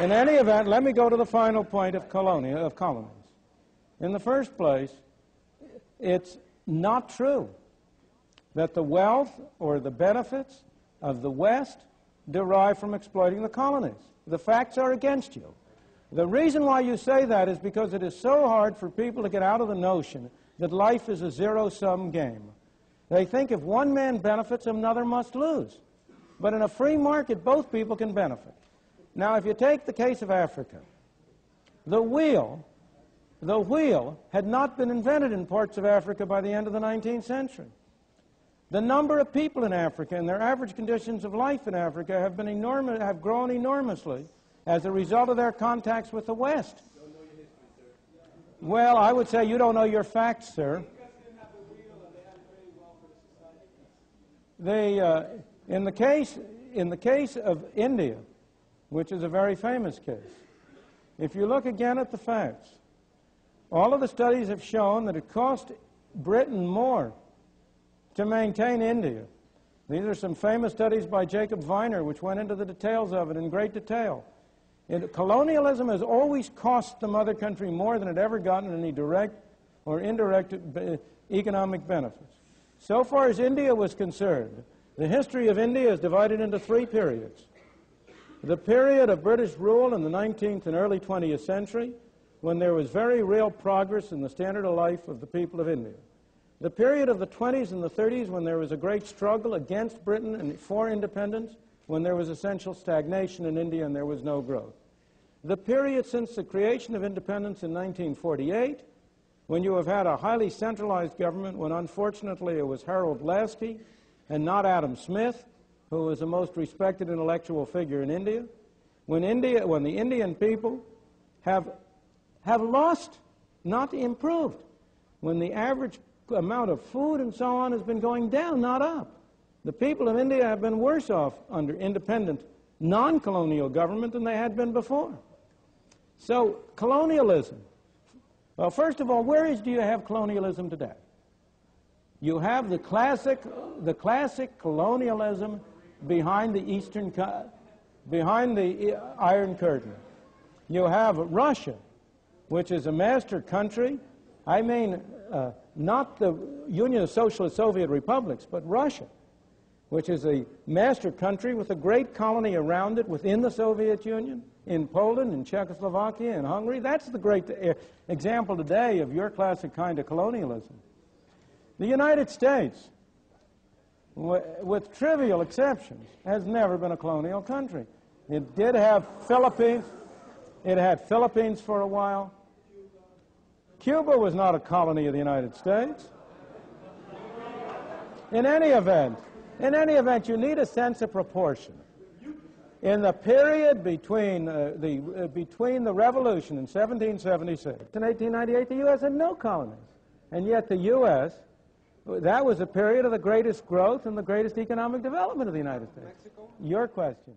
In any event, let me go to the final point of, colonia, of colonies. In the first place, it's not true that the wealth or the benefits of the West derive from exploiting the colonies. The facts are against you. The reason why you say that is because it is so hard for people to get out of the notion that life is a zero-sum game. They think if one man benefits, another must lose. But in a free market, both people can benefit. Now, if you take the case of Africa, the wheel, the wheel had not been invented in parts of Africa by the end of the 19th century. The number of people in Africa and their average conditions of life in Africa have, been enormous, have grown enormously as a result of their contacts with the West. Well, I would say you don't know your facts, sir. They, uh, in, the case, in the case of India, which is a very famous case, if you look again at the facts, all of the studies have shown that it cost Britain more to maintain India. These are some famous studies by Jacob Viner, which went into the details of it in great detail. It, colonialism has always cost the mother country more than it ever gotten any direct or indirect uh, economic benefits. So far as India was concerned, the history of India is divided into three periods. The period of British rule in the 19th and early 20th century, when there was very real progress in the standard of life of the people of India. The period of the 20s and the 30s when there was a great struggle against Britain and for independence, when there was essential stagnation in India and there was no growth. The period since the creation of independence in 1948, when you have had a highly centralized government, when unfortunately it was Harold Laski and not Adam Smith, who was the most respected intellectual figure in India, when, India, when the Indian people have, have lost, not improved, when the average amount of food and so on has been going down, not up. The people of India have been worse off under independent, non-colonial government than they had been before. So, colonialism. Well, first of all, where is do you have colonialism today? You have the classic, the classic colonialism behind the Eastern, behind the Iron Curtain. You have Russia, which is a master country. I mean, uh, not the Union of Socialist Soviet Republics, but Russia, which is a master country with a great colony around it within the Soviet Union, in Poland, in Czechoslovakia, in Hungary. That's the great uh, example today of your classic kind of colonialism. The United States, with trivial exceptions, has never been a colonial country. It did have Philippines. It had Philippines for a while. Cuba was not a colony of the United States. In any event, in any event, you need a sense of proportion. In the period between, uh, the, uh, between the revolution in 1776 and 1898, the U.S. had no colonies. And yet the U.S., that was a period of the greatest growth and the greatest economic development of the United States. Mexico? Your question.